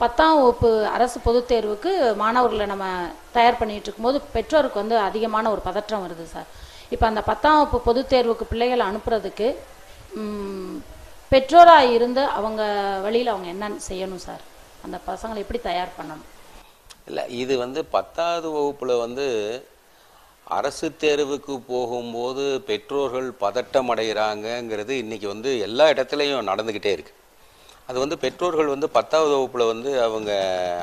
பத்தாம் வகுப்பு அரசு பொதுத் தேர்வுக்கு மாணவர்களை நம்ம தயார் பண்ணிட்டு இருக்கும்போது பெற்றோருக்கு வந்து அதிகமான ஒரு பதற்றம் வருது சார். இப்போ அந்த பத்தாம் வகுப்பு பொதுத் தேர்வுக்கு பிள்ளைகளை அனுப்புறதுக்கு பெற்றோராக இருந்து அவங்க வழியில் அவங்க என்னென்னு செய்யணும் சார்? அந்த பசங்களை எப்படி தயார் பண்ணணும்? இல்லை இது வந்து பத்தாவது வகுப்பில் வந்து அரசு தேர்வுக்கு போகும்போது பெற்றோர்கள் பதட்டம் அடைகிறாங்கங்கிறது இன்னைக்கு வந்து எல்லா இடத்துலையும் நடந்துக்கிட்டே இருக்குது அது வந்து பெற்றோர்கள் வந்து பத்தாவது வகுப்பில் வந்து அவங்க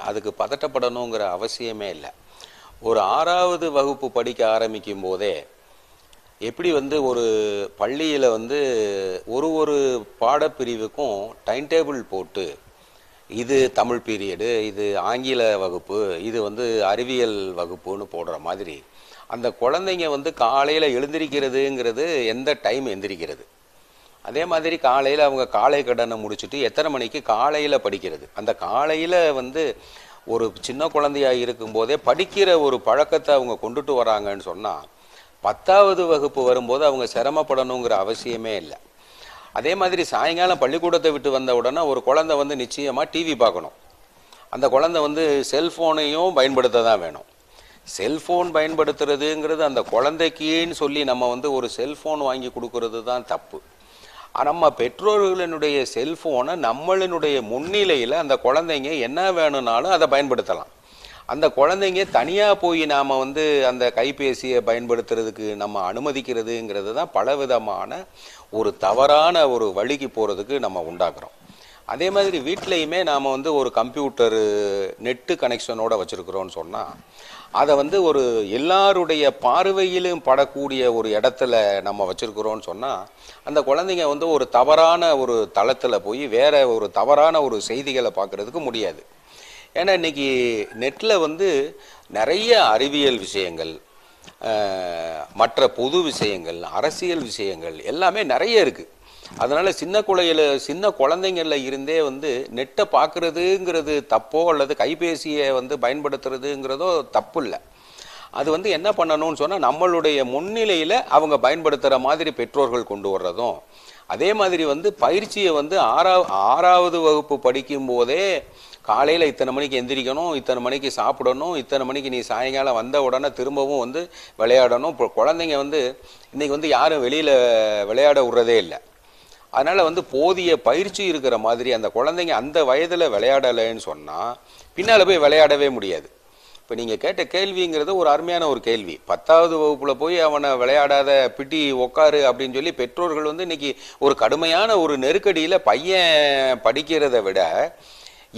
அதுக்கு பதட்டப்படணுங்கிற அவசியமே இல்லை. ஒரு ஆறாவது வகுப்பு படிக்க ஆரம்பிக்கும் போதே எப்படி வந்து ஒரு பள்ளியில் வந்து ஒரு ஒரு பாடப்பிரிவுக்கும் டைம் டேபிள் போட்டு இது தமிழ் பீரியடு இது ஆங்கில வகுப்பு இது வந்து அறிவியல் வகுப்புன்னு போடுற மாதிரி அந்த குழந்தைங்க வந்து காலையில் எழுந்திருக்கிறதுங்கிறது எந்த டைம் எந்திரிக்கிறது? அதே மாதிரி காலையில் அவங்க காலை கடனை முடிச்சுட்டு எத்தனை மணிக்கு காலையில் படிக்கிறது? அந்த காலையில் வந்து ஒரு சின்ன குழந்தையாக இருக்கும்போதே படிக்கிற ஒரு பழக்கத்தை அவங்க கொண்டுட்டு வராங்கன்னு சொன்னால் பத்தாவது வகுப்பு வரும்போது அவங்க சிரமப்படணுங்கிற அவசியமே இல்லை. அதே மாதிரி சாயங்காலம் பள்ளிக்கூடத்தை விட்டு வந்த உடனே ஒரு குழந்தை வந்து நிச்சயமாக டிவி பார்க்கணும். அந்த குழந்தை வந்து செல்ஃபோனையும் பயன்படுத்த தான் வேணும். செல்ஃபோன் பயன்படுத்துறதுங்கிறது அந்த குழந்தைக்கின்னு சொல்லி நம்ம வந்து ஒரு செல்ஃபோன் வாங்கி கொடுக்கறது தான் தப்பு. நம்ம பெற்றோர்களினுடைய செல்ஃபோனை நம்மளினுடைய முன்னிலையில் அந்த குழந்தைங்க என்ன வேணும்னாலும் அதை பயன்படுத்தலாம். அந்த குழந்தைங்க தனியாக போய் நாம் வந்து அந்த கைபேசியை பயன்படுத்துறதுக்கு நம்ம அனுமதிக்கிறதுங்கிறது தான் பலவிதமான ஒரு தவறான ஒரு வழிக்கு போகிறதுக்கு நம்ம உண்டாக்குறோம். அதே மாதிரி வீட்லேயுமே நாம் வந்து ஒரு கம்ப்யூட்டரு நெட்டு கனெக்ஷனோட வச்சுருக்குறோன்னு சொன்னால் அதை வந்து ஒரு எல்லாருடைய பார்வையிலும் படக்கூடிய ஒரு இடத்துல நம்ம வச்சுருக்குறோன்னு சொன்னால் அந்த குழந்தைங்க வந்து ஒரு தவறான ஒரு தளத்தில் போய் வேற ஒரு தவறான ஒரு செய்திகளை பார்க்குறதுக்கு முடியாது. ஏன்னா இன்றைக்கி நெட்டில் வந்து நிறைய அறிவியல் விஷயங்கள் மற்ற பொது விஷயங்கள் அரசியல் விஷயங்கள் எல்லாமே நிறைய இருக்குது அதனால சின்ன குழையில சின்ன குழந்தைங்கள்ல இருந்தே வந்து நெட்டை பார்க்கறதுங்கிறது தப்போ அல்லது கைபேசியை வந்து பயன்படுத்துறதுங்கிறதோ தப்பு இல்லை அது வந்து என்ன பண்ணணும்னு சொன்னால் நம்மளுடைய முன்னிலையில் அவங்க பயன்படுத்துகிற மாதிரி பெற்றோர்கள் கொண்டு வர்றதும் அதே மாதிரி வந்து பயிற்சியை வந்து ஆறா ஆறாவது வகுப்பு படிக்கும் போதே காலையில் இத்தனை மணிக்கு எந்திரிக்கணும் இத்தனை மணிக்கு சாப்பிடணும் இத்தனை மணிக்கு நீ சாயங்காலம் வந்த உடனே திரும்பவும் வந்து விளையாடணும். இப்போ குழந்தைங்க வந்து இன்றைக்கி வந்து யாரும் வெளியில் விளையாட விடுறதே இல்லை. அதனால் வந்து போதிய பயிற்சி இருக்கிற மாதிரி அந்த குழந்தைங்க அந்த வயதில் விளையாடலைன்னு சொன்னால் பின்னால் போய் விளையாடவே முடியாது. இப்போ நீங்கள் கேட்ட கேள்விங்கிறது ஒரு அருமையான ஒரு கேள்வி. பத்தாவது வகுப்பில் போய் அவனை விளையாடாத பிடி உக்காரு அப்படின்னு சொல்லி பெற்றோர்கள் வந்து இன்னைக்கு ஒரு கடுமையான ஒரு நெருக்கடியில் பையன் படிக்கிறதை விட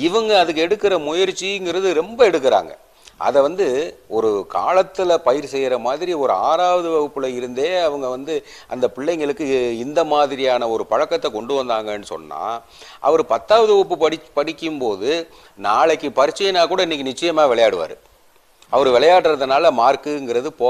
இவங்க அதுக்கு எடுக்கிற முயற்சிங்கிறது ரொம்ப எடுக்கிறாங்க. அதை வந்து ஒரு காலத்தில் பயிர் செய்கிற மாதிரி ஒரு ஆறாவது வகுப்பில் இருந்தே அவங்க வந்து அந்த பிள்ளைங்களுக்கு இந்த மாதிரியான ஒரு பழக்கத்தை கொண்டு வந்தாங்கன்னு சொன்னால் அவர் பத்தாவது வகுப்பு படி படிக்கும்போது நாளைக்கு பரீட்சைனா கூட இன்றைக்கி நிச்சயமாக விளையாடுவார். அவர் விளையாடுறதுனால மார்க்குங்கிறது போ